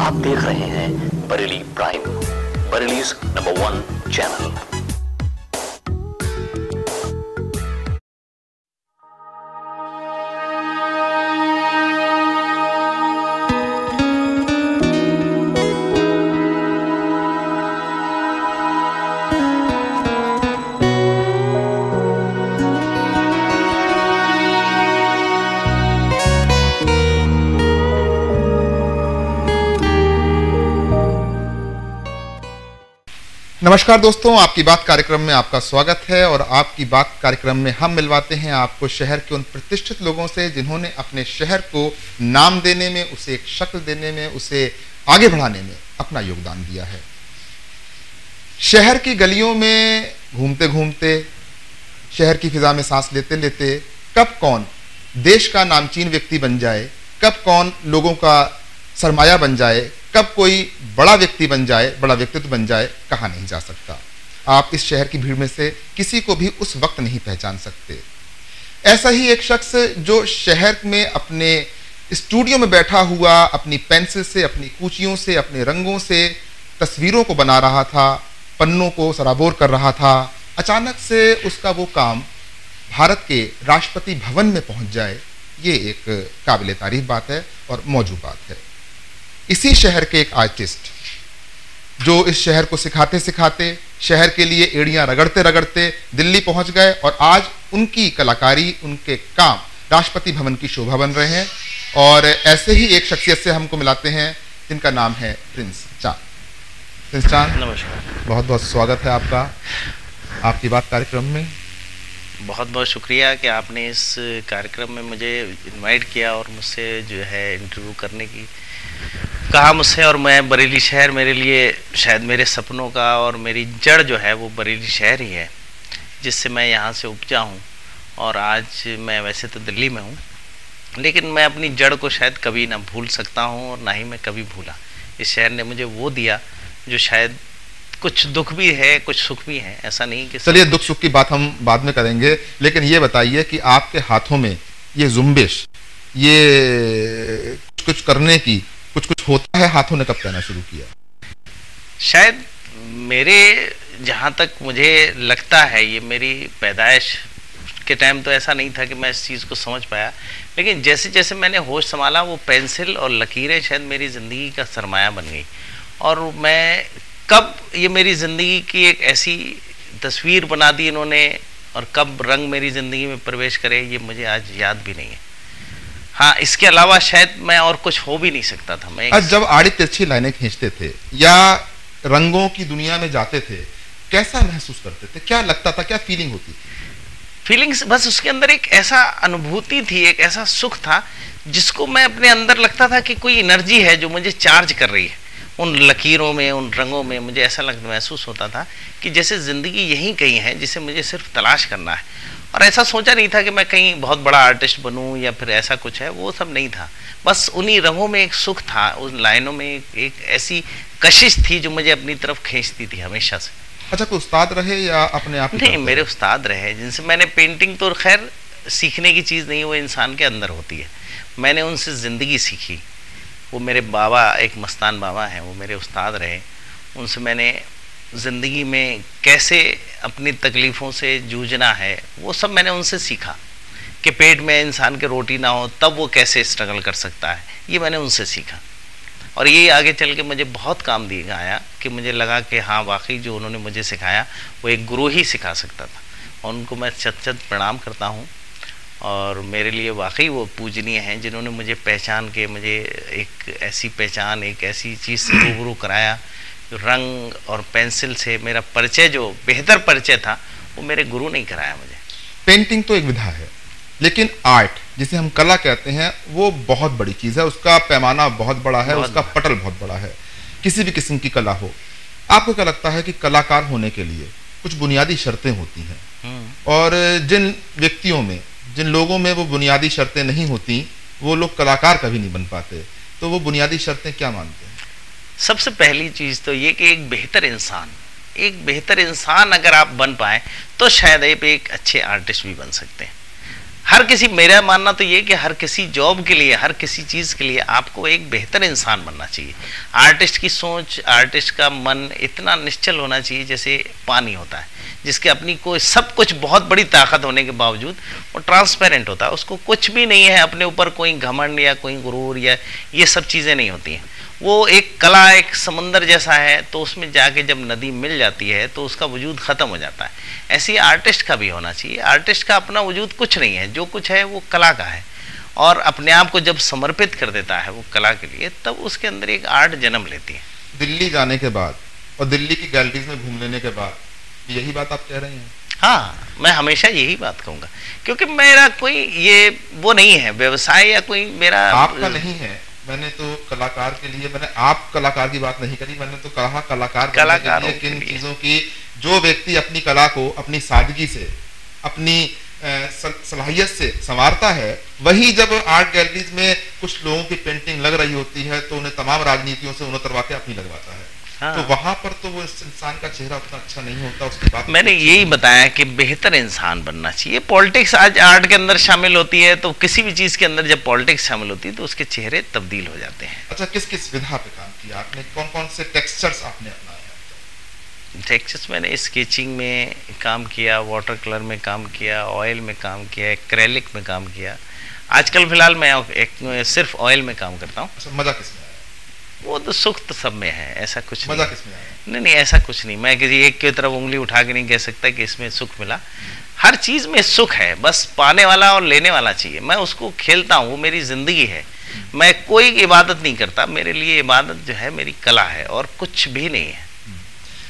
आप देख रहे हैं Bareilly prime Bareilly's number one channel. नमस्कार दोस्तों, आपकी बात कार्यक्रम में आपका स्वागत है और आपकी बात कार्यक्रम में हम मिलवाते हैं आपको शहर के उन प्रतिष्ठित लोगों से जिन्होंने अपने शहर को नाम देने में, उसे एक शक्ल देने में, उसे आगे बढ़ाने में अपना योगदान दिया है। शहर की गलियों में घूमते घूमते शहर की फिजा में सांस लेते लेते कब कौन देश का नामचीन व्यक्ति बन जाए, कब कौन लोगों का सरमाया बन जाए कब कोई बड़ा व्यक्ति बन जाए, बड़ा व्यक्तित्व बन जाए, कहा नहीं जा सकता। आप इस शहर की भीड़ में से किसी को भी उस वक्त नहीं पहचान सकते। ऐसा ही एक शख्स जो शहर में अपने स्टूडियो में बैठा हुआ, अपनी पेंसिल से, अपनी कूचियों से, अपने रंगों से तस्वीरों को बना रहा था, पन्नों को सराबोर कर रहा था, अचानक से उसका वो काम भारत के राष्ट्रपति भवन में पहुँच जाए, ये एक काबिल तारीफ़ बात है और मौजूद बात है। इसी शहर के एक आर्टिस्ट जो इस शहर को सिखाते सिखाते शहर के लिए एड़ियाँ रगड़ते रगड़ते दिल्ली पहुँच गए और आज उनकी कलाकारी उनके काम राष्ट्रपति भवन की शोभा बन रहे हैं। और ऐसे ही एक शख्सियत से हमको मिलाते हैं जिनका नाम है प्रिंस चाँद। प्रिंस चाँद नमस्कार। बहुत बहुत स्वागत है आपका आपकी बात कार्यक्रम में। बहुत बहुत शुक्रिया कि आपने इस कार्यक्रम में मुझे इनवाइट किया और मुझसे जो है इंटरव्यू करने की। कहा मुझसे, और मैं बरेली शहर मेरे लिए, शायद मेरे सपनों का और मेरी जड़ जो है वो बरेली शहर ही है, जिससे मैं यहाँ से उपजा हूँ, और आज मैं वैसे तो दिल्ली में हूँ, लेकिन मैं अपनी जड़ को शायद कभी ना भूल सकता हूँ और ना ही मैं कभी भूला। इस शहर ने मुझे वो दिया, जो शायद कुछ दुख भी है, कुछ सुख भी है, ऐसा नहीं कि चलिए, दुख सुख की बात हम बाद में करेंगे, लेकिन ये बताइए कि आपके हाथों में ये जुम्बिश, ये कुछ करने की कुछ कुछ होता है, हाथों ने कब कहना शुरू किया। शायद मेरे जहाँ तक मुझे लगता है, ये मेरी पैदाइश के टाइम तो ऐसा नहीं था कि मैं इस चीज़ को समझ पाया। लेकिन जैसे जैसे मैंने होश संभाला, वो पेंसिल और लकीरें शायद मेरी ज़िंदगी का सरमाया बन गई। और मैं कब ये मेरी ज़िंदगी की एक ऐसी तस्वीर बना दी इन्होंने और कब रंग मेरी ज़िंदगी में प्रवेश करे, ये मुझे आज याद भी नहीं है। हाँ इसके अलावा शायद मैं और कुछ हो भी नहीं सकता था। मैं आज जब आड़ी तिरछी लाइनें खींचते थे या रंगों की दुनिया में जाते थे कैसा महसूस करते थे? क्या लगता था? क्या फीलिंग होती थी? फीलिंग्स बस उसके अंदर एक ऐसा अनुभूति थी एक ऐसा सुख था जिसको मैं अपने अंदर लगता था कि कोई एनर्जी है जो मुझे चार्ज कर रही है। उन लकीरों में उन रंगों में मुझे ऐसा लग महसूस होता था कि जैसे ज़िंदगी यहीं कहीं है जिसे मुझे सिर्फ़ तलाश करना है। और ऐसा सोचा नहीं था कि मैं कहीं बहुत बड़ा आर्टिस्ट बनूं या फिर ऐसा कुछ है वो सब नहीं था। बस उन्हीं रंगों में एक सुख था उन लाइनों में एक, एक ऐसी कशिश थी जो मुझे अपनी तरफ़ खींचती थी हमेशा से। अच्छा कोई उस्ताद रहे या अपने आप नहीं मेरे उस्ताद रहे जिनसे मैंने पेंटिंग तो खैर सीखने की चीज़ नहीं वो इंसान के अंदर होती है। मैंने उनसे ज़िंदगी सीखी। वो मेरे बाबा एक मस्तान बाबा हैं वो मेरे उस्ताद रहे। उनसे मैंने ज़िंदगी में कैसे अपनी तकलीफ़ों से जूझना है वो सब मैंने उनसे सीखा कि पेट में इंसान के रोटी ना हो तब वो कैसे स्ट्रगल कर सकता है ये मैंने उनसे सीखा। और ये आगे चल के मुझे बहुत काम दिए आया कि मुझे लगा कि हाँ वाकई जो उन्होंने मुझे सिखाया वो एक गुरु ही सिखा सकता था। और उनको मैं चत चत प्रणाम करता हूँ। और मेरे लिए वाकई वो पूजनीय हैं जिन्होंने मुझे पहचान के मुझे एक ऐसी पहचान एक ऐसी चीज़ से रूबरू कराया। रंग और पेंसिल से मेरा परिचय जो बेहतर परिचय था वो मेरे गुरु ने कराया मुझे। पेंटिंग तो एक विधा है लेकिन आर्ट जिसे हम कला कहते हैं वो बहुत बड़ी चीज़ है। उसका पैमाना बहुत बड़ा है बहुत उसका बड़ा। पटल बहुत बड़ा है। किसी भी किस्म की कला हो। आपको क्या लगता है कि कलाकार होने के लिए कुछ बुनियादी शर्तें होती हैं? हम्म। और जिन व्यक्तियों में जिन लोगों में वो बुनियादी शर्तें नहीं होती वो लोग कलाकार कभी नहीं बन पाते। तो वो बुनियादी शर्तें क्या मानते हैं? सबसे पहली चीज़ तो ये कि एक बेहतर इंसान, एक बेहतर इंसान अगर आप बन पाए तो शायद आप एक अच्छे आर्टिस्ट भी बन सकते हैं। हर किसी, मेरा मानना तो ये कि हर किसी जॉब के लिए, हर किसी चीज़ के लिए आपको एक बेहतर इंसान बनना चाहिए। आर्टिस्ट की सोच, आर्टिस्ट का मन इतना निश्चल होना चाहिए जैसे पानी होता है, जिसके अपनी कोई सब कुछ बहुत बड़ी ताकत होने के बावजूद वो ट्रांसपेरेंट होता है। उसको कुछ भी नहीं है, अपने ऊपर कोई घमंड या कोई गुरूर या ये सब चीज़ें नहीं होती हैं। वो एक कला एक समंदर जैसा है तो उसमें जाके जब नदी मिल जाती है तो उसका वजूद ख़त्म हो जाता है। ऐसे आर्टिस्ट का भी होना चाहिए। आर्टिस्ट का अपना वजूद कुछ नहीं है। जो कुछ है वो कला का है। और अपने आप को जब समर्पित कर देता है वो कला के लिए तब उसके अंदर एक आर्ट जन्म लेती है। दिल्ली जाने के बाद और दिल्ली की गैलरीज में घूम लेने के बाद यही बात आप कह रहे हैं? हाँ मैं हमेशा यही बात कहूँगा। क्योंकि मेरा कोई ये वो नहीं है व्यवसाय या कोई मेरा आपका नहीं है मैंने तो कलाकार के लिए मैंने आप कलाकार की बात नहीं करी मैंने तो कहा कलाकार कलाकार किन चीज़ों की जो व्यक्ति अपनी कला को अपनी सादगी से अपनी सलाहियत से संवारता है वही जब आर्ट गैलरीज में कुछ लोगों की पेंटिंग लग रही होती है तो उन्हें तमाम राजनीतियों से उन्हें तरवा के अपनी लगवाता है। हाँ। तो वहाँ पर तो वो इस इंसान का चेहरा उतना अच्छा नहीं होता उसकी बात मैंने यही बताया कि बेहतर इंसान बनना चाहिए। पॉलिटिक्स आज आर्ट के अंदर शामिल होती है तो किसी भी चीज़ के अंदर जब पॉलिटिक्स शामिल होती है तो उसके चेहरे तब्दील हो जाते हैं। अच्छा किस किस विधा पे काम किया आपने? कौन कौन से टेक्सचर्स आपने अपनाया टेक्सचर्स मैंने स्केचिंग में काम किया वाटर कलर में काम किया ऑयल में काम किया एक्रेलिक में काम किया। आजकल फ़िलहाल मैं एक सिर्फ़ ऑयल में काम करता हूँ। अच्छा, मज़ा किसमें? वो तो सुख तो सब में है ऐसा कुछ मज़ा नहीं किसमें नहीं नहीं ऐसा कुछ नहीं। मैं किसी एक की तरफ़ उंगली उठा के नहीं कह सकता कि इसमें सुख मिला। हर चीज़ में सुख है बस पाने वाला और लेने वाला चाहिए। मैं उसको खेलता हूँ वो मेरी ज़िंदगी है। मैं कोई इबादत नहीं करता मेरे लिए इबादत जो है मेरी कला है और कुछ भी नहीं है।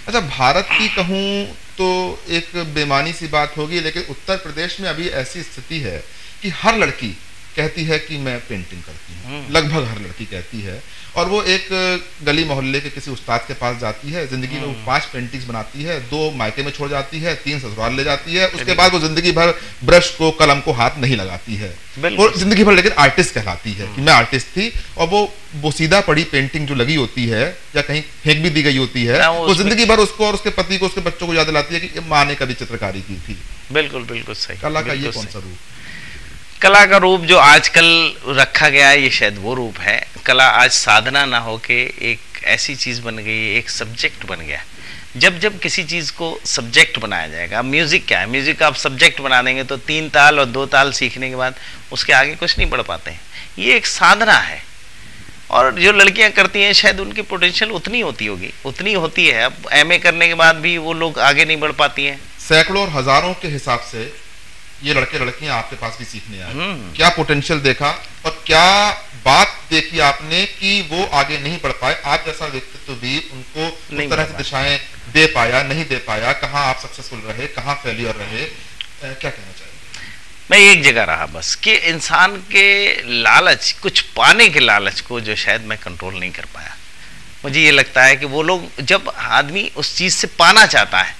अच्छा भारत की कहूँ तो एक बेमानी सी बात होगी लेकिन उत्तर प्रदेश में अभी ऐसी स्थिति है कि हर लड़की कहती है कि मैं पेंटिंग करती हूँ। हम्म। लगभग हर लड़की कहती है। और वो एक गली मोहल्ले के किसी उस्ताद के पास जाती है। ज़िंदगी में वो हम्म। पाँच पेंटिंग्स बनाती है दो मायके में छोड़ जाती है तीन ससुराल ले जाती है। उसके बाद वो ज़िंदगी भर ब्रश को कलम को हाथ नहीं लगाती है। वो ज़िंदगी भर लेकिन आर्टिस्ट कहलाती है कि हम्म। मैं आर्टिस्ट थी और वो वो सीधा पड़ी पेंटिंग जो लगी होती है या कहीं फेंक भी दी गई होती है वो ज़िंदगी भर उसको और उसके पति को उसके बच्चों को याद दिलाती है कि माँ ने कभी चित्रकारी की थी। बिल्कुल बिल्कुल सही। कला का ये कौन सा रूप? कला का रूप जो आजकल रखा गया है, ये शायद वो रूप है। कला आज साधना ना हो के एक ऐसी चीज़ बन गई एक सब्जेक्ट बन गया जब जब किसी चीज़ को सब्जेक्ट बनाया जाएगा म्यूज़िक क्या है? म्यूज़िक का आप सब्जेक्ट बना देंगे तो तीन ताल और दो ताल सीखने के बाद उसके आगे कुछ नहीं बढ़ पाते हैं। ये एक साधना है। और जो लड़कियाँ करती हैं, शायद उनकी पोटेंशियल उतनी होती होगी। उतनी होती है। अब एमए करने के बाद भी वो लोग आगे नहीं बढ़ पाती हैं। सैकड़ों और हज़ारों के हिसाब से ये लड़के लड़कियाँ आपके पास भी सीखने आए। हम्म। क्या पोटेंशियल देखा और क्या बात देखी आपने कि वो आगे नहीं बढ़ पाए? आप जैसा व्यक्तित्व भी उनको उस तरह से दिशाएँ दे पाया नहीं दे पाया कहाँ आप सक्सेसफुल रहे कहाँ फेलियर रहे क्या कहना चाहिए मैं एक जगह रहा बस कि इंसान के लालच कुछ पाने के लालच को जो शायद मैं कंट्रोल नहीं कर पाया। मुझे ये लगता है कि वो लोग जब आदमी उस चीज़ से पाना चाहता है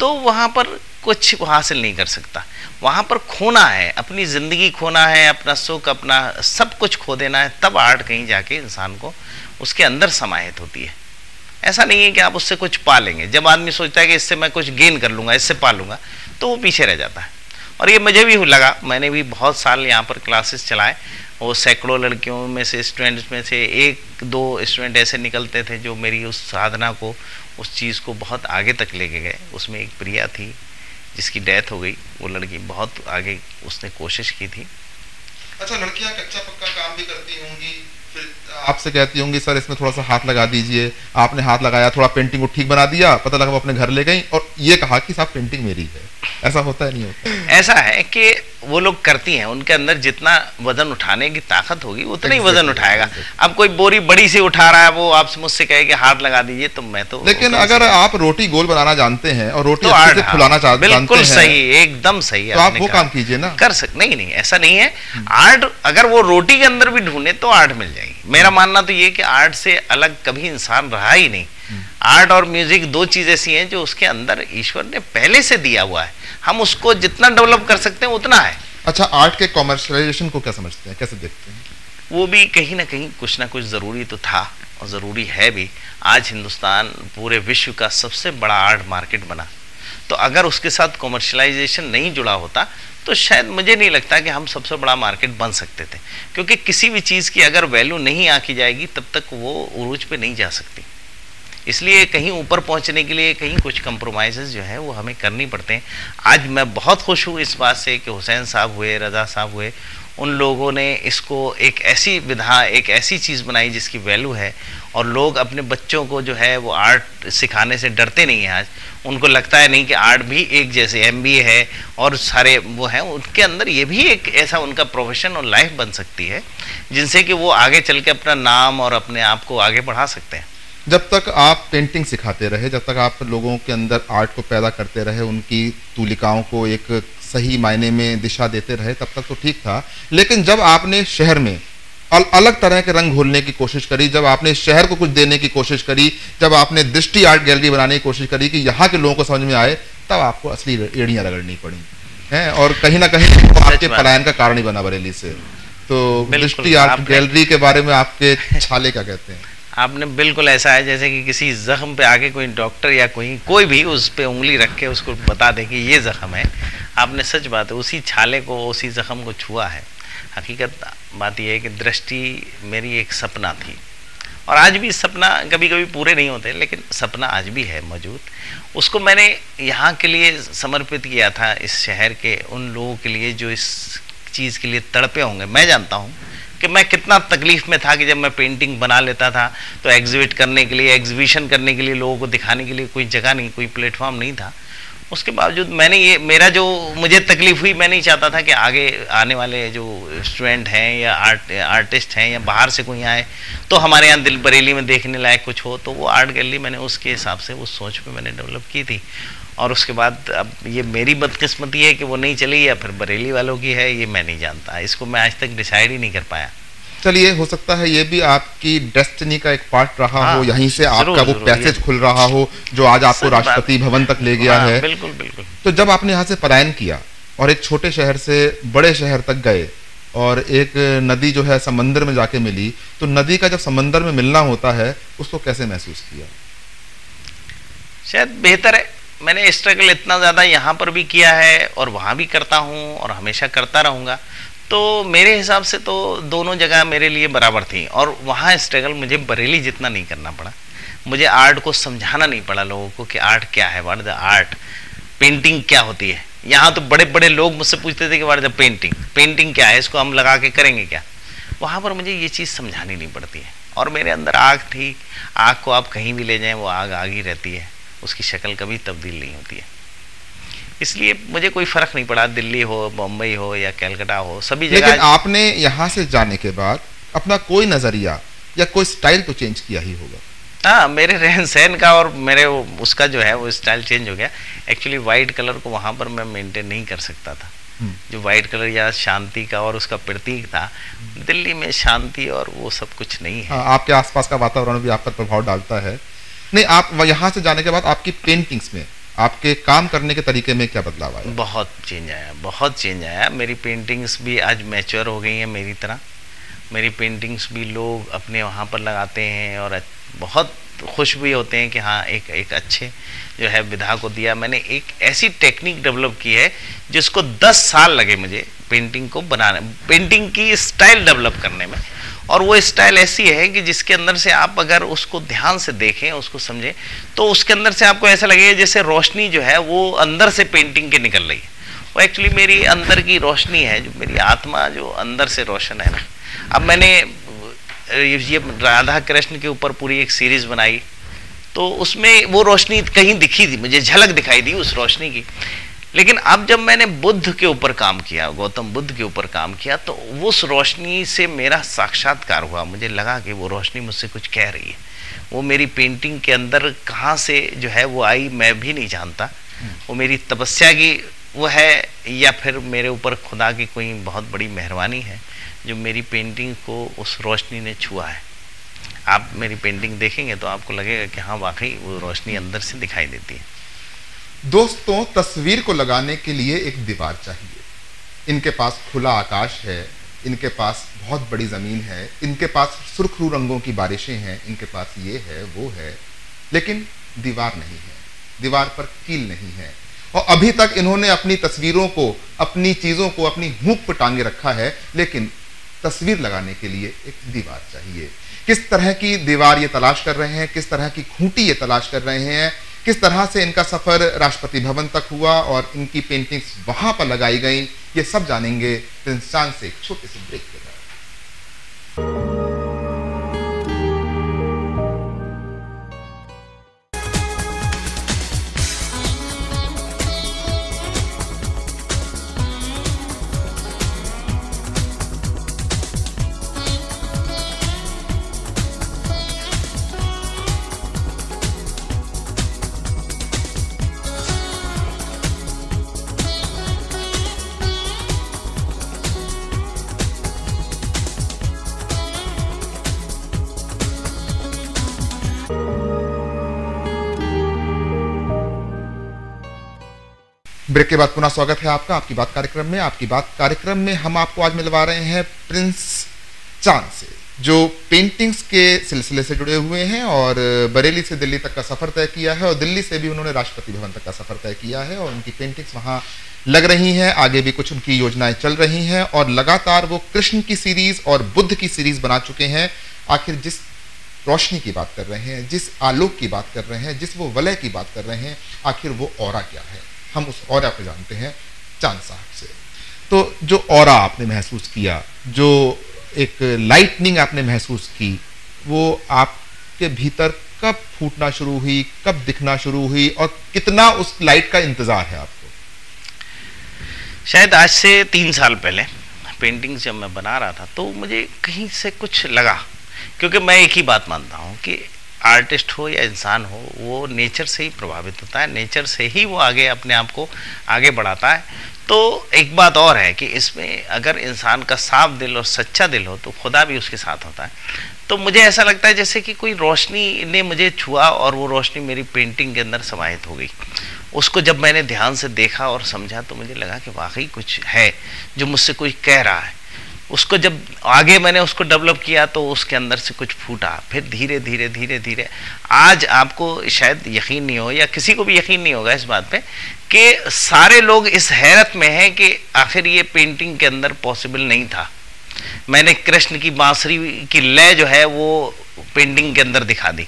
तो वहाँ पर कुछ हासिल नहीं कर सकता। वहाँ पर खोना है, अपनी ज़िंदगी खोना है, अपना सुख, अपना सब कुछ खो देना है, तब आर्ट कहीं जाके इंसान को उसके अंदर समाहित होती है। ऐसा नहीं है कि आप उससे कुछ पा लेंगे। जब आदमी सोचता है कि इससे मैं कुछ गेन कर लूँगा, इससे पा लूँगा तो वो पीछे रह जाता है। और ये मुझे भी लगा, मैंने भी बहुत साल यहाँ पर क्लासेस चलाए। वो सैकड़ों लड़कियों में से स्टूडेंट्स में से एक, दो स्टूडेंट ऐसे निकलते थे जो मेरी उस साधना को, उस चीज़ को बहुत आगे तक लेके गए। उसमें एक प्रिया थी जिसकी डेथ हो गई, वो लड़की बहुत आगे उसने कोशिश की थी। अच्छा लड़कियाँ कच्चा पक्का काम भी करती होंगी, फिर आपसे कहती होंगी सर इसमें थोड़ा सा हाथ लगा दीजिए। आपने हाथ लगाया थोड़ा पेंटिंग को ठीक बना दिया पता लगा वो अपने घर ले गई और ये कहा कि साहब पेंटिंग मेरी है। ऐसा होता है नहीं होता? ऐसा है कि वो लोग करती हैं उनके अंदर जितना वज़न उठाने की ताकत होगी उतना ही वज़न उठाएगा। अब कोई बोरी बड़ी सी उठा रहा है वो आपसे मुझसे कहे कि हाथ लगा दीजिए तो मैं तो लेकिन अगर आप रोटी गोल बनाना जानते हैं और रोटी तो अच्छे से फुलाना चाहते हैं बिल्कुल सही एकदम सही तो आप वो काम कीजिए ना। कर सक नहीं नहीं ऐसा नहीं है। आर्ट अगर वो रोटी के अंदर भी ढूंढे तो आर्ट मिल जाएगी। मेरा मानना तो ये कि आर्ट से अलग कभी इंसान रहा ही नहीं। आर्ट और म्यूज़िक दो चीज़ ऐसी हैं जो उसके अंदर ईश्वर ने पहले से दिया हुआ है। हम उसको जितना डेवलप कर सकते हैं उतना है। अच्छा आर्ट के कॉमर्शलाइजेशन को क्या समझते हैं? कैसे देखते हैं? वो भी कहीं ना कहीं कुछ ना कुछ ज़रूरी तो था और ज़रूरी है भी। आज हिंदुस्तान पूरे विश्व का सबसे बड़ा आर्ट मार्केट बना। तो अगर उसके साथ कॉमर्शलाइजेशन नहीं जुड़ा होता तो शायद मुझे नहीं लगता कि हम सबसे बड़ा मार्केट बन सकते थे। क्योंकि किसी भी चीज़ की अगर वैल्यू नहीं आकी जाएगी, तब तक वो उरूज पे नहीं जा सकती। इसलिए कहीं ऊपर पहुँचने के लिए कहीं कुछ कंप्रोमाइज़ जो है, वो हमें करनी पड़ते हैं। आज मैं बहुत खुश हूँ इस बात से कि हुसैन साहब हुए, रज़ा साहब हुए उन लोगों ने इसको एक ऐसी विधा, एक ऐसी चीज़ बनाई जिसकी वैल्यू है और लोग अपने बच्चों को जो है वो आर्ट सिखाने से डरते नहीं हैं आज। उनको लगता है नहीं कि आर्ट भी एक जैसे एमबीए है और सारे वो हैं। उनके अंदर ये भी एक ऐसा उनका प्रोफेशन और लाइफ बन सकती है, जिनसे कि वो आगे चल के अपना नाम और अपने आप को आगे बढ़ा सकते हैं। जब तक आप पेंटिंग सिखाते रहे, जब तक आप लोगों के अंदर आर्ट को पैदा करते रहे, उनकी तुलिकाओं को एक सही मायने में दिशा देते रहे तब तक तो ठीक था। लेकिन जब आपने शहर में अल, अलग तरह के रंग घोलने की कोशिश करी जब आपने शहर को कुछ देने की कोशिश करी जब आपने दृष्टि आर्ट गैलरी बनाने की कोशिश करी कि यहाँ के लोगों को समझ में आए तब आपको असली एड़ियाँ रगड़नी पड़ी। हैं? और कहीं ना कहीं तो आपके पलायन का कारण ही बना बरेली से। तो दृष्टि आर्ट गैलरी के बारे में आपके छाले क्या कहते हैं? आपने बिल्कुल ऐसा है जैसे कि किसी जख्म पे आके कोई डॉक्टर या कोई कोई भी उस पे उंगली रख के उसको बता दे कि ये जख्म है। आपने सच बात है, उसी छाले को, उसी जख्म को छुआ है। हकीकत बात यह है कि दृष्टि मेरी एक सपना थी। और आज भी सपना कभी कभी पूरे नहीं होते, लेकिन सपना आज भी है मौजूद। उसको मैंने यहाँ के लिए समर्पित किया था, इस शहर के, उन लोगों के लिए जो इस चीज़ के लिए तड़पे होंगे। मैं जानता हूँ कि मैं कितना तकलीफ़ में था कि जब मैं पेंटिंग बना लेता था तो एग्जिबिट करने के लिए एग्जीबिशन करने के लिए, लोगों को दिखाने के लिए कोई जगह नहीं, कोई प्लेटफॉर्म नहीं था। उसके बावजूद मैंने ये, मेरा जो, मुझे तकलीफ़ हुई, मैं नहीं चाहता था कि आगे आने वाले जो स्टूडेंट हैं या आर्ट आर्टिस्ट हैं या बाहर से कोई आए तो हमारे यहाँ दिल बरेली में देखने लायक कुछ हो तो वो आर्ट गैलरी मैंने उसके हिसाब से, उस सोच पे मैंने डेवलप की थी। और उसके बाद अब ये मेरी बदकिस्मती है कि वो नहीं चली या फिर बरेली वालों की है, ये मैं नहीं जानता। इसको मैं आज तक डिसाइड ही नहीं कर पाया। चलिए हो सकता है ये भी आपकी डेस्टिनी का एक पार्ट रहा हाँ, हो यहीं से आपका वो पैसेज खुल रहा हो जो आज आपको राष्ट्रपति भवन तक ले गया हाँ, है। बिल्कुल बिल्कुल। तो जब आपने यहाँ से पलायन किया और एक छोटे शहर से बड़े शहर तक गए और एक नदी जो है समंदर में जाके मिली तो नदी का जब समंदर में मिलना होता है उसको कैसे महसूस किया? शायद बेहतर है। मैंने स्ट्रगल इतना ज़्यादा यहाँ पर भी किया है और वहाँ भी करता हूँ और हमेशा करता रहूँगा। तो मेरे हिसाब से तो दोनों जगह मेरे लिए बराबर थी और वहाँ स्ट्रगल मुझे बरेली जितना नहीं करना पड़ा। मुझे आर्ट को समझाना नहीं पड़ा लोगों को कि आर्ट क्या है वाट द आर्ट पेंटिंग क्या होती है। यहाँ तो बड़े बड़े लोग मुझसे पूछते थे कि वाट द पेंटिंग पेंटिंग क्या है, इसको हम लगा के करेंगे क्या? वहाँ पर मुझे ये चीज़ समझानी नहीं पड़ती है और मेरे अंदर आग थी, आग को आप कहीं भी ले जाएँ, वो आग आग ही रहती है, उसकी शक्ल कभी तब्दील नहीं होती है। इसलिए मुझे कोई फ़र्क नहीं पड़ा दिल्ली हो बम्बई हो या कैलकाटा हो सभी जगह लेकिन आपने यहाँ से जाने के बाद अपना कोई नज़रिया या कोई स्टाइल तो चेंज किया ही होगा। हाँ मेरे रहन सहन का और मेरे उसका जो है वो स्टाइल चेंज हो गया। एक्चुअली वाइट कलर को वहाँ पर मैं मेंटेन नहीं कर सकता था। हम्म। जो वाइट कलर या शांति का और उसका प्रतीक था दिल्ली में शांति और वो सब कुछ नहीं है। हाँ, आपके आसपास का वातावरण भी आपका प्रभाव डालता है। नहीं आप यहाँ से जाने के बाद आपकी पेंटिंग्स में आपके काम करने के तरीके में क्या बदलाव आया? बहुत चेंज आया, बहुत चेंज आया। मेरी पेंटिंग्स भी आज मैच्योर हो गई हैं मेरी तरह। मेरी पेंटिंग्स भी लोग अपने वहाँ पर लगाते हैं और बहुत खुश भी होते हैं कि हाँ एक एक अच्छे जो है विधा को दिया। मैंने एक ऐसी टेक्निक डेवलप की है जिसको 10 साल लगे मुझे पेंटिंग को बनाने पेंटिंग की स्टाइल डेवलप करने में। और वो स्टाइल ऐसी है कि जिसके अंदर से आप अगर उसको ध्यान से देखें, उसको समझें तो उसके अंदर से आपको ऐसा लगेगा जैसे रोशनी जो है, वो अंदर से पेंटिंग के निकल रही है। वो एक्चुअली मेरी अंदर की रोशनी है, जो मेरी आत्मा जो अंदर से रोशन है ना। अब मैंने, ये राधा कृष्ण के ऊपर पूरी एक सीरीज़ बनाई तो उसमें वो रोशनी कहीं दिखी थी, मुझे झलक दिखाई दी उस रोशनी की। लेकिन अब जब मैंने बुद्ध के ऊपर काम किया, गौतम बुद्ध के ऊपर काम किया तो उस रोशनी से मेरा साक्षात्कार हुआ। मुझे लगा कि वो रोशनी मुझसे कुछ कह रही है। वो मेरी पेंटिंग के अंदर कहाँ से जो है वो आई मैं भी नहीं जानता। वो मेरी तपस्या की वो है या फिर मेरे ऊपर खुदा की कोई बहुत बड़ी मेहरबानी है जो मेरी पेंटिंग को उस रोशनी ने छुआ है। आप मेरी पेंटिंग देखेंगे तो आपको लगेगा कि हाँ वाकई वो रोशनी अंदर से दिखाई देती है। दोस्तों, तस्वीर को लगाने के लिए एक दीवार चाहिए। इनके पास खुला आकाश है, इनके पास बहुत बड़ी ज़मीन है, इनके पास सुरखरू रंगों की बारिशें हैं, इनके पास ये है, वो है, लेकिन दीवार नहीं है, दीवार पर कील नहीं है। और अभी तक इन्होंने अपनी तस्वीरों को, अपनी चीज़ों को, अपनी हुक पर टांगे रखा है, लेकिन तस्वीर लगाने के लिए एक दीवार चाहिए। किस तरह की दीवार ये तलाश कर रहे हैं, किस तरह की खूंटी ये तलाश कर रहे हैं किस तरह से इनका सफ़र राष्ट्रपति भवन तक हुआ और इनकी पेंटिंग्स वहाँ पर लगाई गई, ये सब जानेंगे। चाँद से एक छोटे से ब्रेक ब्रेक के बाद पुनः स्वागत है आपका, आपकी बात कार्यक्रम में। आपकी बात कार्यक्रम में हम आपको आज मिलवा रहे हैं प्रिंस चाँद से जो पेंटिंग्स के सिलसिले से जुड़े हुए हैं और बरेली से दिल्ली तक का सफ़र तय किया है और दिल्ली से भी उन्होंने राष्ट्रपति भवन तक का सफ़र तय किया है और उनकी पेंटिंग्स वहाँ लग रही हैं। आगे भी कुछ उनकी योजनाएँ चल रही हैं और लगातार वो कृष्ण की सीरीज़ और बुद्ध की सीरीज़ बना चुके हैं। आखिर जिस रोशनी की बात कर रहे हैं, जिस आलोक की बात कर रहे हैं, जिस वो वलय की बात कर रहे हैं, आखिर वो और क्या है? हम उस और को जानते हैं, चाँद साहब से। तो जो और आपने महसूस किया, जो एक लाइटनिंग आपने महसूस की, वो आपके भीतर कब फूटना शुरू हुई, कब दिखना शुरू हुई, और कितना उस लाइट का इंतज़ार है आपको? शायद आज से तीन साल पहले पेंटिंग जब मैं बना रहा था तो मुझे कहीं से कुछ लगा। क्योंकि मैं एक ही बात मानता हूँ कि आर्टिस्ट हो या इंसान हो, वो नेचर से ही प्रभावित होता है, नेचर से ही वो आगे अपने आप को आगे बढ़ाता है। तो एक बात और है कि इसमें अगर इंसान का साफ़ दिल और सच्चा दिल हो तो खुदा भी उसके साथ होता है। तो मुझे ऐसा लगता है जैसे कि कोई रोशनी ने मुझे छुआ और वो रोशनी मेरी पेंटिंग के अंदर समाहित हो गई। उसको जब मैंने ध्यान से देखा और समझा तो मुझे लगा कि वाकई कुछ है जो मुझसे कोई कह रहा है। उसको जब आगे मैंने उसको डेवलप किया तो उसके अंदर से कुछ फूटा। फिर धीरे धीरे धीरे धीरे। आज आपको शायद यकीन नहीं हो या किसी को भी यकीन नहीं होगा इस बात पे कि सारे लोग इस हैरत में हैं कि आखिर ये पेंटिंग के अंदर पॉसिबल नहीं था। मैंने कृष्ण की बांसुरी की लय जो है वो पेंटिंग के अंदर दिखा दी।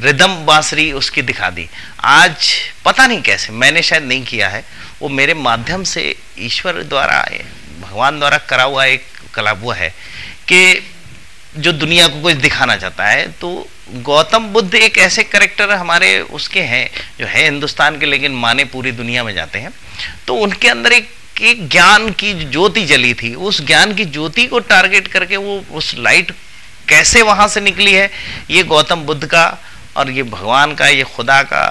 रिदम बांसुरी उसकी दिखा दी। आज पता नहीं कैसे, मैंने शायद नहीं किया है। वो मेरे माध्यम से ईश्वर द्वारा, भगवान द्वारा करा हुआ एक कला वो है कि जो दुनिया को कुछ दिखाना चाहता है तो गौतम बुद्ध एक ऐसे करेक्टर हमारे उसके हैं, जो है हिंदुस्तान के, लेकिन माने पूरी दुनिया में जाते हैं। तो उनके अंदर एक एक ज्ञान की ज्योति जली थी। उस ज्ञान की ज्योति को टारगेट करके वो उस लाइट कैसे वहाँ से निकली है, ये गौतम बुद्ध का और ये भगवान का, ये खुदा का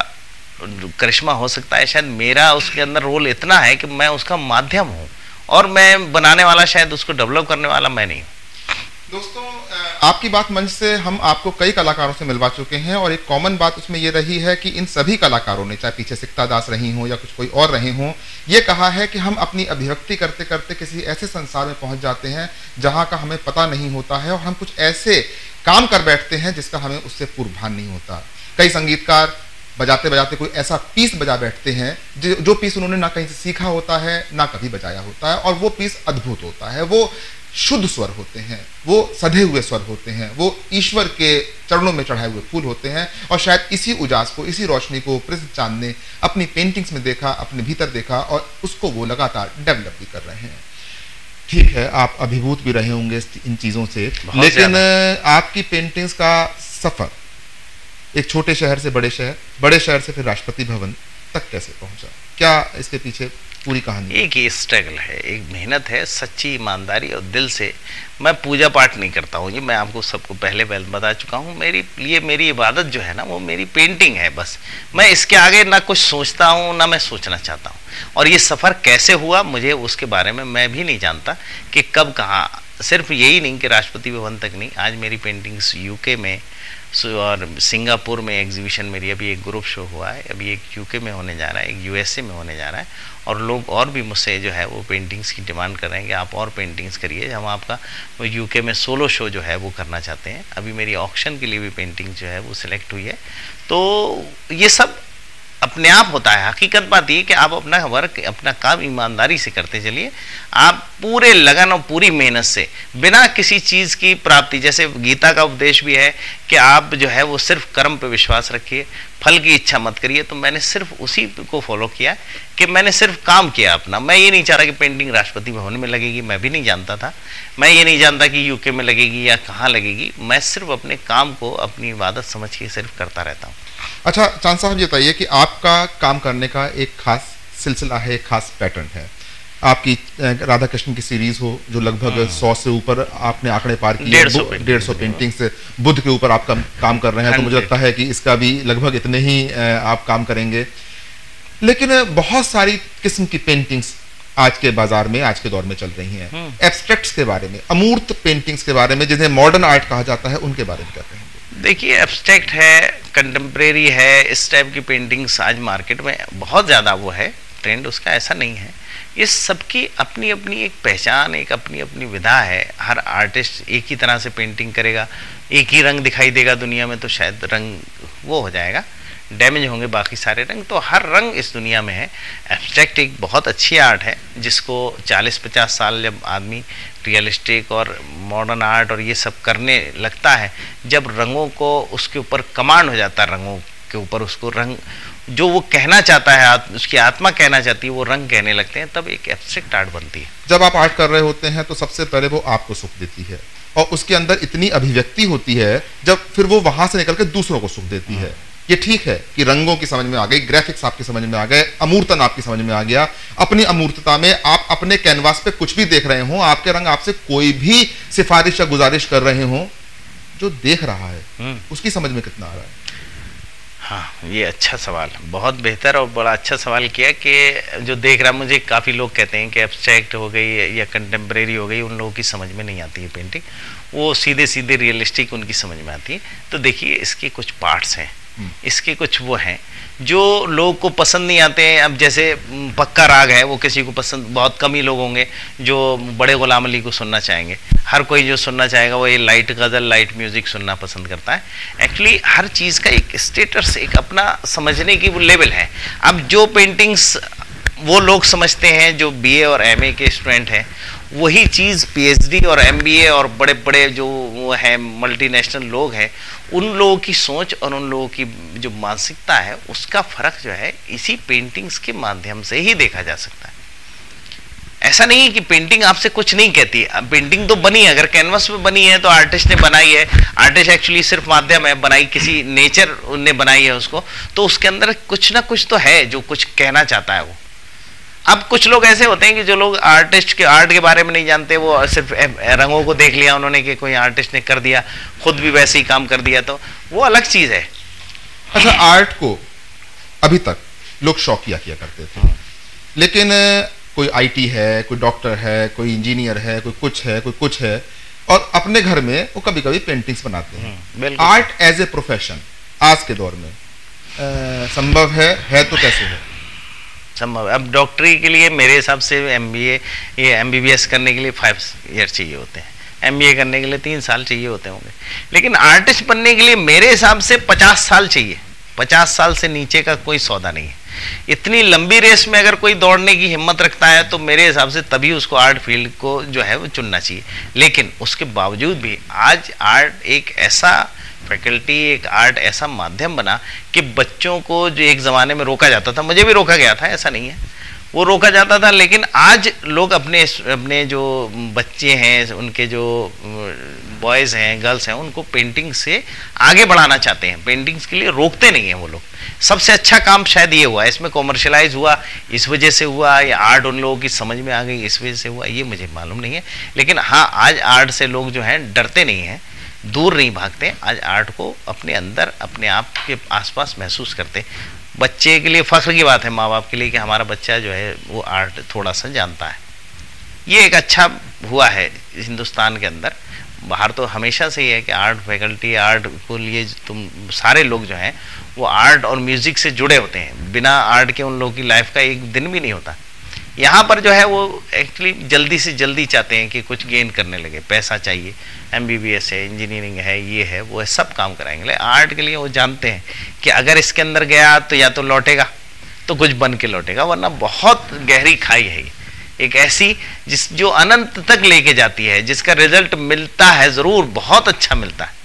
करिश्मा हो सकता है। शायद मेरा उसके अंदर रोल इतना है कि मैं उसका माध्यम हूँ। और मैं बनाने वाला, शायद उसको डेवलप करने वाला मैं नहीं दोस्तों आपकी बात मंच से हम आपको कई कलाकारों से मिलवा चुके हैं और एक कॉमन बात उसमें यह रही है कि इन सभी कलाकारों ने, चाहे पीछे सिकता दास रही हो या कुछ कोई और रहे हों, ये कहा है कि हम अपनी अभिव्यक्ति करते करते किसी ऐसे संसार में पहुँच जाते हैं जहाँ का हमें पता नहीं होता है और हम कुछ ऐसे काम कर बैठते हैं जिसका हमें उससे पूर्वभान नहीं होता। कई संगीतकार बजाते बजाते कोई ऐसा पीस बजा बैठते हैं जो जो पीस उन्होंने ना कहीं से सीखा होता है ना कभी बजाया होता है और वो पीस अद्भुत होता है। वो शुद्ध स्वर होते हैं वो सधे हुए स्वर होते हैं वो ईश्वर के चरणों में चढ़ाए हुए फूल होते हैं और शायद इसी उजास को इसी रोशनी को प्रिंस चाँद ने अपनी पेंटिंग्स में देखा अपने भीतर देखा और उसको वो लगातार डेवलप भी कर रहे हैं। ठीक है आप अभिभूत भी रहे होंगे इन चीज़ों से। लेकिन आपकी पेंटिंग्स का सफ़र एक छोटे शहर से बड़े शहर बड़े शहर से फिर राष्ट्रपति भवन तक कैसे पहुँचा? क्या इसके पीछे पूरी कहानी एक ही स्ट्रगल है, एक मेहनत है, सच्ची ईमानदारी और दिल से मैं पूजा पाठ नहीं करता हूँ। ये मैं आपको सबको पहले पहले बता चुका हूँ। मेरी, ये मेरी इबादत जो है ना, वो मेरी पेंटिंग है बस। मैं इसके आगे ना कुछ सोचता हूँ, ना मैं सोचना चाहता हूँ। और ये सफ़र कैसे हुआ, मुझे उसके बारे में मैं भी नहीं जानता कि कब कहाँ। सिर्फ़ यही नहीं कि राष्ट्रपति भवन तक नहीं, आज मेरी पेंटिंग्स यूके में और सिंगापुर में एग्जीबिशन मेरी अभी एक ग्रुप शो हुआ है। अभी एक यूके में होने जा रहा है, एक यूएसए में होने जा रहा है। और लोग और भी मुझसे जो है वो पेंटिंग्स की डिमांड कर रहे हैं कि आप और पेंटिंग्स करिए। हम आपका यूके में सोलो शो जो है वो करना चाहते हैं। अभी मेरी ऑप्शन के लिए भी पेंटिंग जो है वो सिलेक्ट हुई है। तो ये सब अपने आप होता है। हकीकत बात ये कि आप अपना वर्क अपना काम ईमानदारी से करते चलिए। आप पूरे लगन और पूरी मेहनत से, बिना किसी चीज़ की प्राप्ति, जैसे गीता का उपदेश भी है कि आप जो है वो सिर्फ़ कर्म पे विश्वास रखिए, फल की इच्छा मत करिए। तो मैंने सिर्फ़ उसी को फॉलो किया कि मैंने सिर्फ़ काम किया अपना। मैं ये नहीं चाह रहा कि पेंटिंग राष्ट्रपति भवन में लगेगी, मैं भी नहीं जानता था। मैं ये नहीं जानता कि यूके में लगेगी या कहाँ लगेगी। मैं सिर्फ़ अपने काम को, अपनी इबादत समझ के सिर्फ़ करता रहता हूँ। अच्छा चाँद साहब, ये बताइए कि आपका काम करने का एक खास सिलसिला है, एक खास पैटर्न है। आपकी राधा कृष्ण की सीरीज़ हो जो लगभग हाँ। सौ से ऊपर आपने आंकड़े पार किए डेढ़ सौ पेंटिंग्स बुद्ध के ऊपर आप काम कर रहे हैं तो मुझे लगता है कि इसका भी लगभग इतने ही आप काम करेंगे। लेकिन बहुत सारी किस्म की पेंटिंग्स आज के बाज़ार में आज के दौर में चल रही हैं। एब्स्ट्रैक्ट्स हाँ। के बारे में अमूर्त पेंटिंग्स के बारे में जिन्हें मॉडर्न आर्ट कहा जाता है उनके बारे में क्या कहेंगे? देखिए एब्स्ट्रैक्ट है कंटेम्प्रेरी है इस टाइप की पेंटिंग्स आज मार्केट में बहुत ज़्यादा वो है ट्रेंड उसका ऐसा नहीं है। ये सबकी अपनी अपनी एक पहचान, एक अपनी अपनी विधा है। हर आर्टिस्ट एक ही तरह से पेंटिंग करेगा, एक ही रंग दिखाई देगा दुनिया में तो शायद रंग वो हो जाएगा। डैमेज होंगे बाकी सारे रंग तो हर रंग इस दुनिया में है। एब्स्ट्रैक्ट एक बहुत अच्छी आर्ट है, जिसको 40-50 साल जब आदमी रियलिस्टिक और मॉडर्न आर्ट और ये सब करने लगता है, जब रंगों को उसके ऊपर कमांड हो जाता है, रंगों के ऊपर उसको रंग जो वो कहना चाहता है उसकी आत्मा कहना चाहती है वो रंग कहने लगते हैं तब एक एब्स्ट्रैक्ट आर्ट बनती है। जब आप आर्ट कर रहे होते हैं तो सबसे पहले वो आपको सुख देती है। और उसके अंदर इतनी अभिव्यक्ति होती है जब फिर वो वहाँ से निकल के दूसरों को सुख देती है। ये ठीक है कि रंगों की समझ में आ गई ग्राफिक्स आपकी समझ में आ गए अमूर्तन आपकी समझ में आ गया। अपनी अमूर्तता में आप अपने कैनवास पे कुछ भी देख रहे हो आपके रंग आपसे कोई भी सिफारिश या गुजारिश कर रहे हो जो देख रहा है हम्म। उसकी समझ में कितना आ रहा है। हाँ ये अच्छा सवाल बहुत बेहतर और बड़ा अच्छा सवाल किया कि जो देख रहा मुझे काफ़ी लोग कहते हैं कि एब्स्ट्रैक्ट हो गई या कंटेम्प्रेरी हो गई, उन लोगों की समझ में नहीं आती है पेंटिंग वो सीधे सीधे रियलिस्टिक उनकी समझ में आती है। तो देखिए, इसके कुछ पार्ट्स हैं। इसके कुछ वो हैं, जो लोग को पसंद नहीं आते हैं। अब जैसे पक्का राग है, वो किसी को पसंद, बहुत कम ही लोग होंगे जो बड़े गुलाम अली को सुनना चाहेंगे। हर कोई जो सुनना चाहेगा, वो ये लाइट गज़ल, लाइट म्यूज़िक सुनना पसंद करता है। एक्चुअली हर चीज़ का एक स्टेटस एक अपना समझने की वो लेवल है। अब जो पेंटिंग्स वो लोग समझते हैं, जो बीए और एमए के स्टूडेंट हैं वही चीज़ पीएचडी और एमबीए और बड़े बड़े जो वो हैं मल्टीनेशनल लोग हैं, उन लोगों की सोच और उन लोगों की जो मानसिकता है, उसका फ़र्क जो है, इसी पेंटिंग्स के माध्यम से ही देखा जा सकता है। ऐसा नहीं है कि पेंटिंग आपसे कुछ नहीं कहती पेंटिंग तो बनी है, अगर कैनवस में बनी है तो आर्टिस्ट ने बनाई है। आर्टिस्ट एक्चुअली सिर्फ़ माध्यम है, बनाई किसी नेचर ने बनाई है उसको तो उसके अंदर कुछ ना कुछ तो है जो कुछ कहना चाहता है वो। अब कुछ लोग ऐसे होते हैं कि जो लोग आर्टिस्ट के आर्ट के बारे में नहीं जानते वो सिर्फ़ रंगों को देख लिया उन्होंने कि कोई आर्टिस्ट ने कर दिया खुद भी वैसे ही काम कर दिया तो वो अलग चीज़ है। अच्छा आर्ट को अभी तक लोग शौकिया किया करते थे। लेकिन कोई आईटी है कोई डॉक्टर है कोई इंजीनियर है कोई कुछ है कोई कुछ है और अपने घर में वो कभी कभी पेंटिंग्स बनाते हैं। आर्ट एज ए प्रोफेशन आज के दौर में संभव है है तो कैसे है? संभव अब डॉक्टरी के लिए मेरे हिसाब से एम बी ये एम बी बी एस करने के लिए फाइव ईयर चाहिए होते हैं। एम बी ए करने के लिए तीन साल चाहिए होते होंगे। लेकिन आर्टिस्ट बनने के लिए मेरे हिसाब से पचास साल चाहिए। पचास साल से नीचे का कोई सौदा नहीं है। इतनी लंबी रेस में अगर कोई दौड़ने की हिम्मत रखता है तो मेरे हिसाब से तभी उसको आर्ट फ़ील्ड को जो है वो चुनना चाहिए। लेकिन उसके बावजूद भी आज आर्ट एक ऐसा फैकल्टी एक आर्ट ऐसा माध्यम बना कि बच्चों को जो एक ज़माने में रोका जाता था, मुझे भी रोका गया था, ऐसा नहीं है। वो रोका जाता था, लेकिन आज लोग अपने अपने जो बच्चे हैं, उनके जो बॉयज़ हैं गर्ल्स हैं, उनको पेंटिंग से आगे बढ़ाना चाहते हैं। पेंटिंग्स के लिए रोकते नहीं हैं वो लोग। सबसे अच्छा काम शायद ये हुआ, इसमें कॉमर्शलाइज हुआ, इस वजह से हुआ, या आर्ट उन लोगों की समझ में आ गई, इस वजह से हुआ, ये मुझे मालूम नहीं है। लेकिन हाँ आज आर्ट से लोग जो हैं, डरते नहीं हैं। दूर नहीं भागते, आज आर्ट को अपने अंदर, अपने आप के आसपास महसूस करते बच्चे के लिए फ़ख्र की बात है माँ बाप के लिए कि हमारा बच्चा जो है, वो आर्ट थोड़ा सा जानता है। ये एक अच्छा हुआ है हिंदुस्तान के अंदर। बाहर तो हमेशा से ही है कि आर्ट फैकल्टी, आर्ट को लिए तुम सारे लोग जो हैं, वो आर्ट और म्यूज़िक से जुड़े होते हैं। बिना आर्ट के उन लोगों की लाइफ का एक दिन भी नहीं होता। यहाँ पर जो है वो एक्चुअली जल्दी से जल्दी चाहते हैं कि कुछ गेन करने लगे। पैसा चाहिए एमबीबीएस है इंजीनियरिंग है, ये है, वो है, सब काम कराएँगे। आर्ट के लिए वो जानते हैं कि अगर इसके अंदर गया तो या तो लौटेगा तो कुछ बन के लौटेगा, वरना बहुत गहरी खाई है एक ऐसी जिस, जो अनंत तक लेके जाती है, जिसका रिज़ल्ट मिलता है, ज़रूर, बहुत अच्छा मिलता है।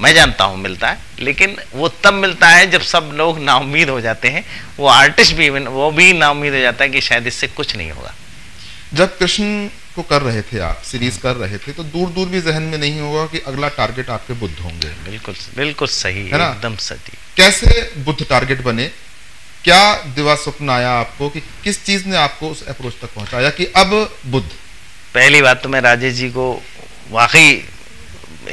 मैं जानता हूँ मिलता है लेकिन वो तब मिलता है जब सब लोग नाउमीद हो जाते हैं। वो आर्टिस्ट भी वो भी नाउमीद हो जाता है कि शायद इससे कुछ नहीं होगा। जब कृष्ण को कर रहे थे आप सीरीज़ कर रहे थे तो दूर दूर भी जहन में नहीं होगा कि अगला टारगेट आपके बुद्ध होंगे। बिल्कुल बिल्कुल सही है ना? एकदम सही। कैसे बुद्ध टारगेट बने? क्या दिवा स्वप्न आया आपको कि किस चीज़ ने आपको उस अप्रोच तक पहुँचाया कि अब बुद्ध? पहली बात तो मैं राजेश जी को वाकई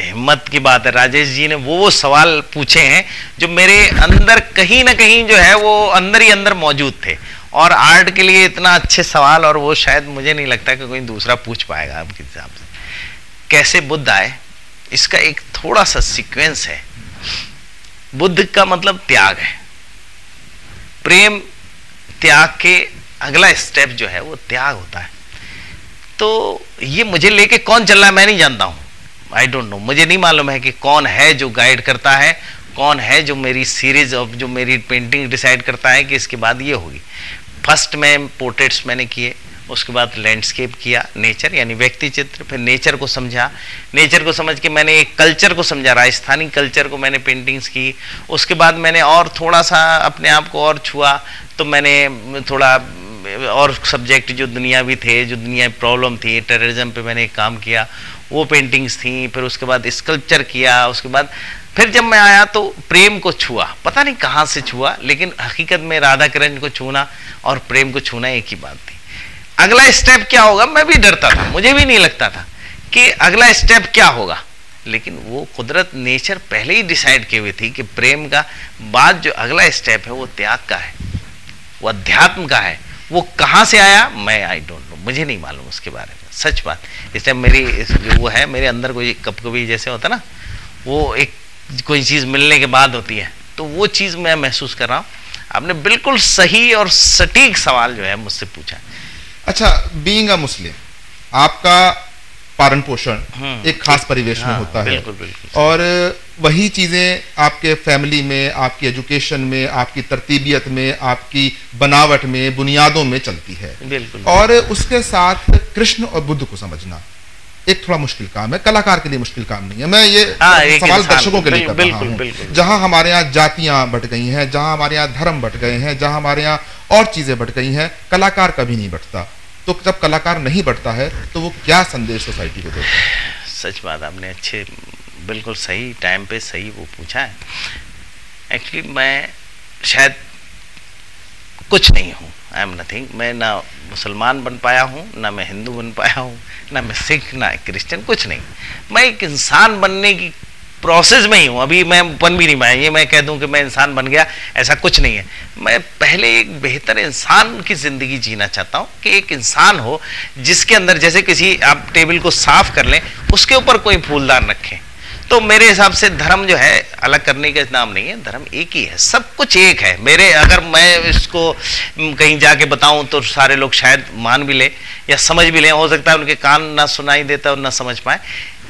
हिम्मत की बात है। राजेश जी ने वो वो सवाल पूछे हैं जो मेरे अंदर कहीं ना कहीं जो है वो अंदर ही अंदर मौजूद थे। और आर्ट के लिए इतना अच्छे सवाल और वो शायद मुझे नहीं लगता कि कोई दूसरा पूछ पाएगा आपके हिसाब से। कैसे बुद्ध आए? इसका एक थोड़ा सा सीक्वेंस है। बुद्ध का मतलब त्याग है। प्रेम त्याग के अगला स्टेप जो है वो त्याग होता है। तो ये मुझे लेके कौन चल रहा है मैं नहीं जानता हूँ। आई डोंट नो मुझे नहीं मालूम है कि कौन है जो गाइड करता है, कौन है जो मेरी सीरीज़ ऑफ़ जो मेरी पेंटिंग डिसाइड करता है कि इसके बाद ये होगी। फ़र्स्ट में पोर्ट्रेट्स मैंने किए, उसके बाद लैंडस्केप किया नेचर यानी व्यक्ति चित्र, फिर नेचर को समझा। नेचर को समझ के मैंने एक कल्चर को समझा, राजस्थानी कल्चर को मैंने पेंटिंग्स की। उसके बाद मैंने और थोड़ा सा अपने आप को और छुआ तो मैंने थोड़ा और सब्जेक्ट जो दुनिया भी थे, जो दुनिया प्रॉब्लम थी टेररिज्म पे मैंने एक काम किया। वो पेंटिंग्स थी, फिर उसके बाद स्कल्पचर किया, उसके बाद फिर जब मैं आया तो प्रेम को छुआ। पता नहीं कहाँ से छुआ, लेकिन हकीकत में राधा कृष्ण को छूना और प्रेम को छूना एक ही बात थी। अगला स्टेप क्या होगा? मैं भी डरता था, मुझे भी नहीं लगता था कि अगला स्टेप क्या होगा। लेकिन वो कुदरत नेचर पहले ही डिसाइड किए हुए थी कि प्रेम का बाद जो अगला स्टेप है, वो त्याग का है, वो अध्यात्म का है। वो कहाँ से आया? मैं आई डोंट नो मुझे नहीं मालूम उसके बारे में। सच बात। इसलिए मेरी इस वो है मेरे अंदर कोई कब कभी जैसे होता ना वो एक कोई चीज़ मिलने के बाद होती है। तो वो चीज़ मैं महसूस कर रहा हूँ। आपने बिल्कुल सही और सटीक सवाल जो है मुझसे पूछा। अच्छा बींग मुस्लिम आपका पालन पोषण हम्म। एक खास परिवेश हाँ, में होता है। बिल्कुल, बिल्कुल। और वही चीज़ें आपके फैमिली में आपकी एजुकेशन में आपकी तरतीबियत में आपकी बनावट में बुनियादों में चलती है। बिल्कुल। और उसके साथ कृष्ण और बुद्ध को समझना एक थोड़ा मुश्किल काम है। कलाकार के लिए मुश्किल काम नहीं है। मैं ये आ, हाँ, सवाल दर्शकों के लिए कर रहा हूँ। जहाँ हमारे यहाँ जातियाँ बट गई हैं जहाँ हमारे यहाँ धर्म बट गए हैं जहाँ हमारे यहाँ और चीज़ें बट गई हैं कलाकार कभी नहीं बटता। तो जब कलाकार नहीं बटता है तो वो क्या संदेश सोसाइटी को देता है? सच बात आपने अच्छे बिल्कुल सही टाइम पे सही वो पूछा है। एक्चुअली मैं शायद कुछ नहीं हूँ। आई एम नथिंग मैं ना मुसलमान बन पाया हूँ, ना मैं हिंदू बन पाया हूँ, ना मैं सिख, ना क्रिश्चियन कुछ नहीं। मैं एक इंसान बनने की प्रोसेस में ही हूँ। अभी मैं बन भी नहीं पाया। ये मैं कह दूँ कि मैं इंसान बन गया, ऐसा कुछ नहीं है। मैं पहले एक बेहतर इंसान की ज़िंदगी जीना चाहता हूँ कि एक इंसान हो जिसके अंदर जैसे किसी आप टेबल को साफ़ कर लें, उसके ऊपर कोई फूलदार रखें। तो मेरे हिसाब से धर्म जो है, अलग करने का नाम नहीं है, धर्म एक ही है, सब कुछ एक है। मेरे अगर मैं इसको कहीं जाके बताऊँ तो सारे लोग शायद मान भी लें या समझ भी लें, हो सकता है उनके कान ना सुनाई देता और ना समझ पाए।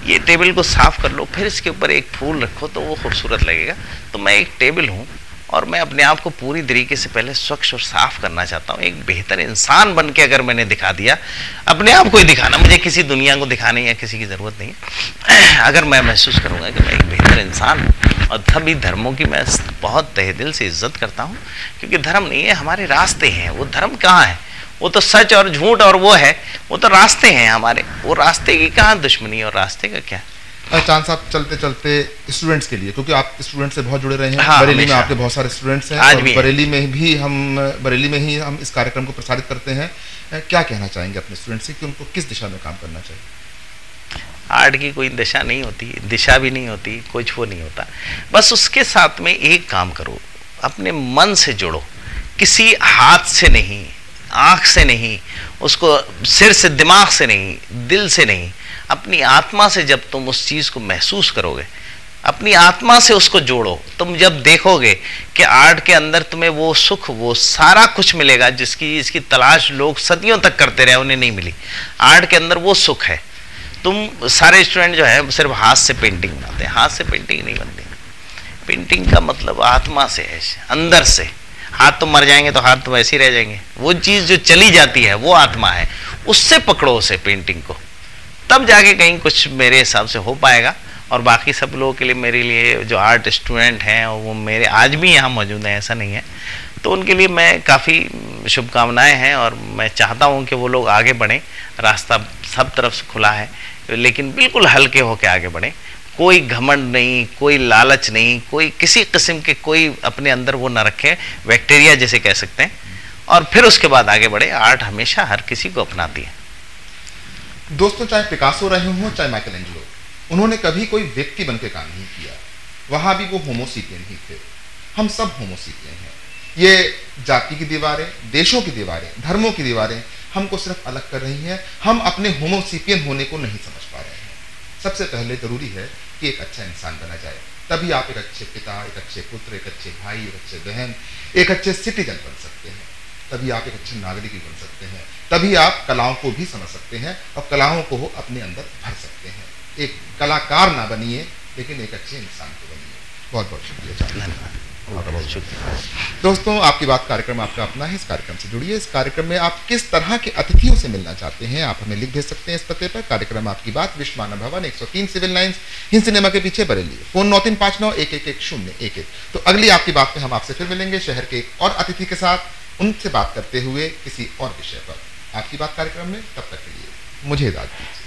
ये टेबल को साफ़ कर लो, फिर इसके ऊपर एक फूल रखो तो वो खूबसूरत लगेगा। तो मैं एक टेबल हूँ और मैं अपने आप को पूरी तरीके से पहले स्वच्छ और साफ़ करना चाहता हूँ, एक बेहतर इंसान बन के अगर मैंने दिखा दिया, अपने आप को ही दिखाना, मुझे किसी दुनिया को दिखाने या किसी की ज़रूरत नहीं है। अगर मैं महसूस करूँगा कि मैं एक बेहतर इंसान हूँ, और सभी धर्मों की मैं बहुत तहे दिल से इज़्ज़त करता हूँ, क्योंकि धर्म नहीं है, हमारे रास्ते हैं, वो धर्म कहाँ है? वो तो सच और झूठ और वो है, वो तो रास्ते हैं हमारे, वो रास्ते की कहाँ दुश्मनी और रास्ते का क्या? चाँद साहब चलते चलते स्टूडेंट्स के लिए क्योंकि आप स्टूडेंट से बहुत जुड़े रहे हैं हाँ, बरेली में आपके बहुत सारे स्टूडेंट्स हैं और बरेली में भी हम बरेली में ही हम इस कार्यक्रम को प्रसारित करते हैं। क्या कहना चाहेंगे अपने स्टूडेंट से कि उनको किस दिशा में काम करना चाहिए? आर्ट की कोई दिशा नहीं होती दिशा भी नहीं होती कुछ वो नहीं होता। बस उसके साथ में एक काम करो अपने मन से जुड़ो। किसी हाथ से नहीं आँख से नहीं उसको सिर से दिमाग से नहीं दिल से नहीं अपनी आत्मा से जब तुम उस चीज़ को महसूस करोगे, अपनी आत्मा से उसको जोड़ो, तुम जब देखोगे कि आर्ट के अंदर तुम्हें वो सुख, वो सारा कुछ मिलेगा जिसकी इसकी तलाश लोग सदियों तक करते रहे, उन्हें नहीं मिली। आर्ट के अंदर वो सुख है। तुम सारे स्टूडेंट जो है, सिर्फ़ हाथ से पेंटिंग बनाते हैं। हाथ से पेंटिंग नहीं बनती। पेंटिंग का मतलब आत्मा से है, अंदर से। हाथ तो मर जाएँगे तो हाथ तो वैसे ही रह जाएँगे। वो चीज़ जो चली जाती है, वो आत्मा है। उससे पकड़ो उसे पेंटिंग को। तब जाके कहीं कुछ मेरे हिसाब से हो पाएगा। और बाकी सब लोगों के लिए मेरे लिए जो आर्ट स्टूडेंट हैं, वो मेरे आज भी यहाँ मौजूद हैं, ऐसा नहीं है। तो उनके लिए मैं काफ़ी शुभकामनाएँ हैं और मैं चाहता हूँ कि वो लोग आगे बढ़ें। रास्ता सब तरफ़ से खुला है, लेकिन बिल्कुल हल्के होकर आगे बढ़ें। कोई घमंड नहीं, कोई लालच नहीं, कोई किसी किस्म के कोई अपने अंदर वो ना रखें, बैक्टीरिया जैसे कह सकते हैं। और फिर उसके बाद आगे बढ़े। आर्ट हमेशा हर किसी को अपनाती है। दोस्तों, चाहे पिकासो रहे हों, चाहे माइकल एंजलो, उन्होंने कभी कोई व्यक्ति बन के काम नहीं किया। वहाँ भी वो होमोसीपियन ही थे। हम सब होमोसीपियन हैं। ये जाति की दीवारें, देशों की दीवारें, धर्मों की दीवारें हमको सिर्फ़ अलग कर रही हैं। हम अपने होमोसीपियन होने को नहीं समझ पा रहे हैं। सबसे पहले ज़रूरी है कि एक अच्छा इंसान बना जाए। तभी आप एक अच्छे पिता, एक अच्छे पुत्र, एक अच्छे भाई, एक अच्छे बहन, एक अच्छे सिटीजन बन सकते हैं। तभी आप एक अच्छे नागरिक बन सकते हैं। तभी आप कलाओं को भी समझ सकते हैं और कलाओं को अपने अंदर भर सकते हैं। एक कलाकार ना बनिए लेकिन एक अच्छे इंसान को बनिए। बहुत बहुत शुक्रिया। धन्यवाद दोस्तों आपकी बात कार्यक्रम आपका अपना है इस कार्यक्रम से जुड़िए। इस कार्यक्रम में आप किस तरह के अतिथियों से मिलना चाहते हैं आप हमें लिख भेज सकते हैं इस पते पर। कार्यक्रम आपकी बात विश्व मानव भवन 103 सिविल लाइंस हिंद सिनेमा के पीछे बरेली फ़ोन नौ तीन पाँच नौ एक एक एक शून्य एक एक। तो अगली आपकी बात में हम आपसे फिर मिलेंगे शहर के एक और अतिथि के साथ। उनसे बात करते हुए किसी और विषय पर। आपकी बात कार्यक्रम में तब तक के लिए मुझे इजाज़त दीजिए।